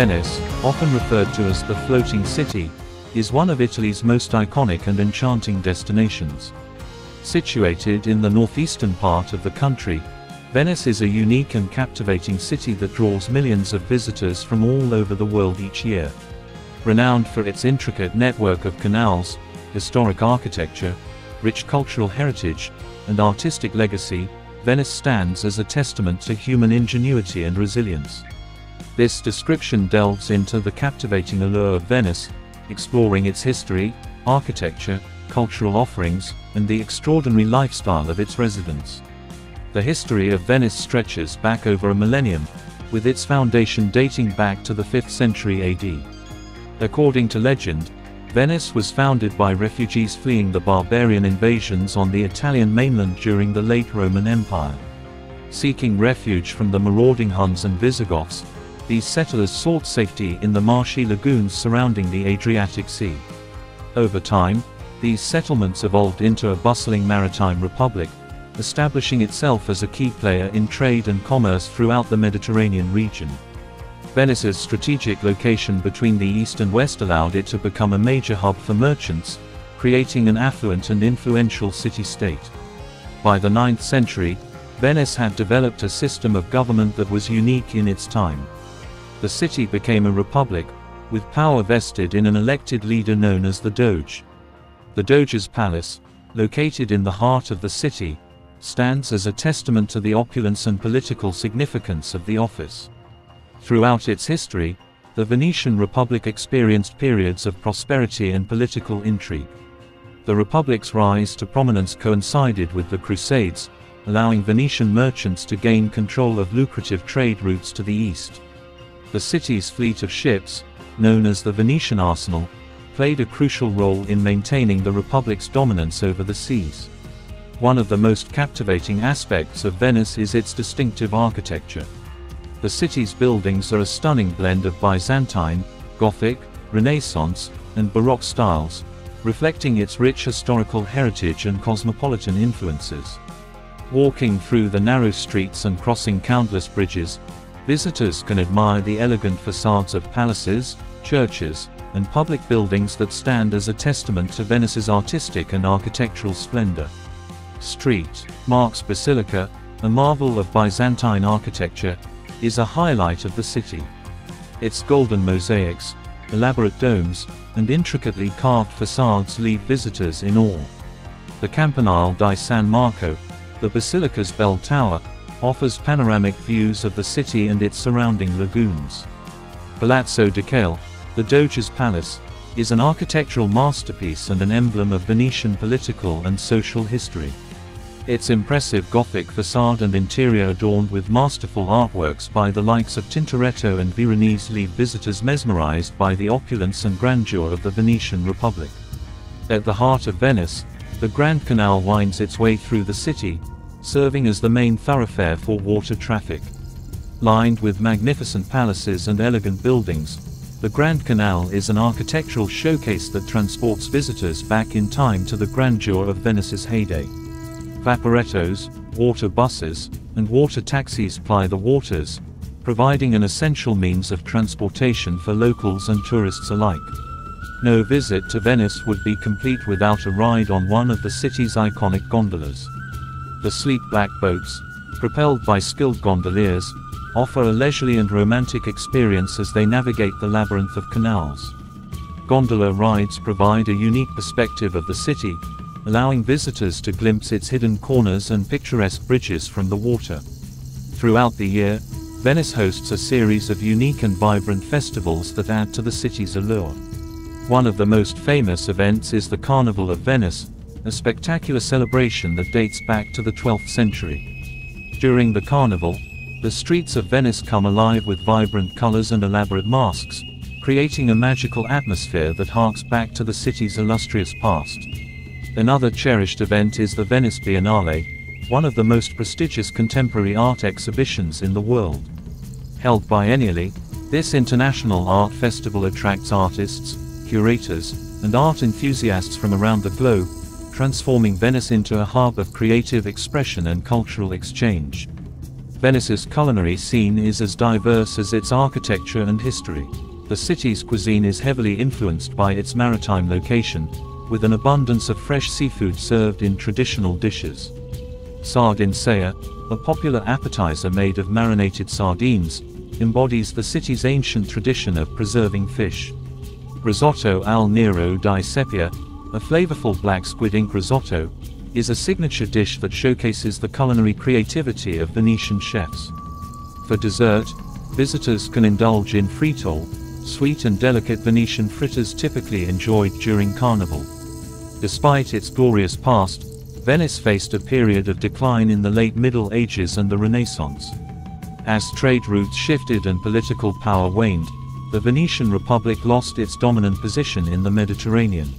Venice, often referred to as the floating city, is one of Italy's most iconic and enchanting destinations. Situated in the northeastern part of the country, Venice is a unique and captivating city that draws millions of visitors from all over the world each year. Renowned for its intricate network of canals, historic architecture, rich cultural heritage, and artistic legacy, Venice stands as a testament to human ingenuity and resilience. This description delves into the captivating allure of Venice, exploring its history, architecture, cultural offerings, and the extraordinary lifestyle of its residents. The history of Venice stretches back over a millennium, with its foundation dating back to the 5th century AD. According to legend, Venice was founded by refugees fleeing the barbarian invasions on the Italian mainland during the late Roman Empire. Seeking refuge from the marauding Huns and Visigoths, these settlers sought safety in the marshy lagoons surrounding the Adriatic Sea. Over time, these settlements evolved into a bustling maritime republic, establishing itself as a key player in trade and commerce throughout the Mediterranean region. Venice's strategic location between the east and west allowed it to become a major hub for merchants, creating an affluent and influential city-state. By the 9th century, Venice had developed a system of government that was unique in its time. The city became a republic, with power vested in an elected leader known as the Doge. The Doge's palace, located in the heart of the city, stands as a testament to the opulence and political significance of the office. Throughout its history, the Venetian Republic experienced periods of prosperity and political intrigue. The Republic's rise to prominence coincided with the Crusades, allowing Venetian merchants to gain control of lucrative trade routes to the east. The city's fleet of ships, known as the Venetian Arsenal, played a crucial role in maintaining the Republic's dominance over the seas. One of the most captivating aspects of Venice is its distinctive architecture. The city's buildings are a stunning blend of Byzantine, Gothic, Renaissance, and Baroque styles, reflecting its rich historical heritage and cosmopolitan influences. Walking through the narrow streets and crossing countless bridges, visitors can admire the elegant facades of palaces, churches, and public buildings that stand as a testament to Venice's artistic and architectural splendor. Street, Mark's Basilica, a marvel of Byzantine architecture, is a highlight of the city. Its golden mosaics, elaborate domes, and intricately carved facades leave visitors in awe. The Campanile di San Marco, the basilica's bell tower, offers panoramic views of the city and its surrounding lagoons. Palazzo Ducale, the Doge's palace, is an architectural masterpiece and an emblem of Venetian political and social history. Its impressive Gothic facade and interior adorned with masterful artworks by the likes of Tintoretto and Veronese leave visitors mesmerized by the opulence and grandeur of the Venetian Republic. At the heart of Venice, the Grand Canal winds its way through the city, serving as the main thoroughfare for water traffic. Lined with magnificent palaces and elegant buildings, the Grand Canal is an architectural showcase that transports visitors back in time to the grandeur of Venice's heyday. Vaporettos, water buses, and water taxis ply the waters, providing an essential means of transportation for locals and tourists alike. No visit to Venice would be complete without a ride on one of the city's iconic gondolas. The sleek black boats, propelled by skilled gondoliers, offer a leisurely and romantic experience as they navigate the labyrinth of canals. Gondola rides provide a unique perspective of the city, allowing visitors to glimpse its hidden corners and picturesque bridges from the water. Throughout the year, Venice hosts a series of unique and vibrant festivals that add to the city's allure. One of the most famous events is the Carnival of Venice, a spectacular celebration that dates back to the 12th century. During the carnival, the streets of Venice come alive with vibrant colors and elaborate masks, creating a magical atmosphere that harks back to the city's illustrious past. Another cherished event is the Venice Biennale, one of the most prestigious contemporary art exhibitions in the world. Held biennially, this international art festival attracts artists, curators, and art enthusiasts from around the globe, transforming Venice into a hub of creative expression and cultural exchange. Venice's culinary scene is as diverse as its architecture and history. The city's cuisine is heavily influenced by its maritime location, with an abundance of fresh seafood served in traditional dishes. Sardinacea, a popular appetizer made of marinated sardines, embodies the city's ancient tradition of preserving fish. Risotto al Nero di Seppia, a flavorful black squid ink risotto, is a signature dish that showcases the culinary creativity of Venetian chefs. For dessert, visitors can indulge in frittole, sweet and delicate Venetian fritters typically enjoyed during Carnival. Despite its glorious past, Venice faced a period of decline in the late Middle Ages and the Renaissance. As trade routes shifted and political power waned, the Venetian Republic lost its dominant position in the Mediterranean.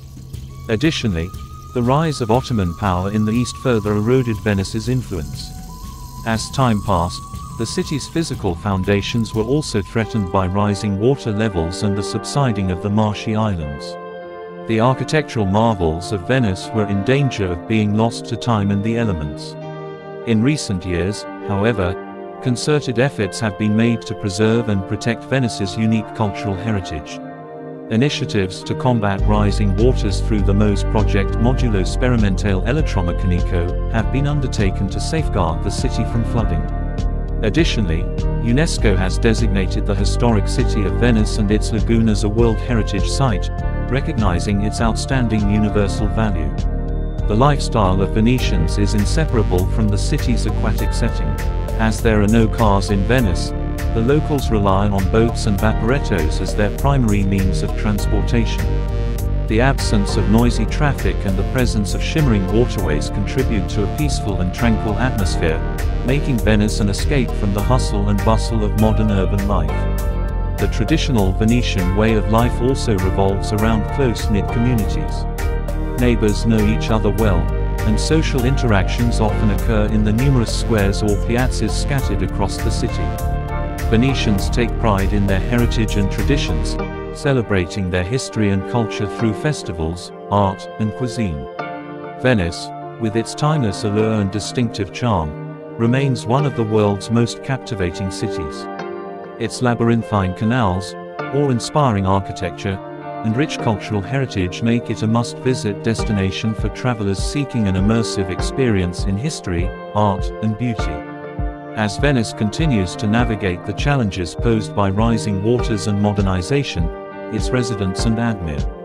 Additionally, the rise of Ottoman power in the east further eroded Venice's influence. As time passed, the city's physical foundations were also threatened by rising water levels and the subsiding of the marshy islands. The architectural marvels of Venice were in danger of being lost to time and the elements. In recent years, however, concerted efforts have been made to preserve and protect Venice's unique cultural heritage. Initiatives to combat rising waters through the MOSE project Modulo Sperimentale Elettromeccanico have been undertaken to safeguard the city from flooding. Additionally, UNESCO has designated the historic city of Venice and its lagoon as a World Heritage Site, recognizing its outstanding universal value. The lifestyle of Venetians is inseparable from the city's aquatic setting. As there are no cars in Venice, the locals rely on boats and vaporettos as their primary means of transportation. The absence of noisy traffic and the presence of shimmering waterways contribute to a peaceful and tranquil atmosphere, making Venice an escape from the hustle and bustle of modern urban life. The traditional Venetian way of life also revolves around close-knit communities. Neighbors know each other well, and social interactions often occur in the numerous squares or piazzas scattered across the city. Venetians take pride in their heritage and traditions, celebrating their history and culture through festivals, art, and cuisine. Venice, with its timeless allure and distinctive charm, remains one of the world's most captivating cities. Its labyrinthine canals, awe-inspiring architecture, and rich cultural heritage make it a must-visit destination for travelers seeking an immersive experience in history, art, and beauty. As Venice continues to navigate the challenges posed by rising waters and modernization, its residents and admire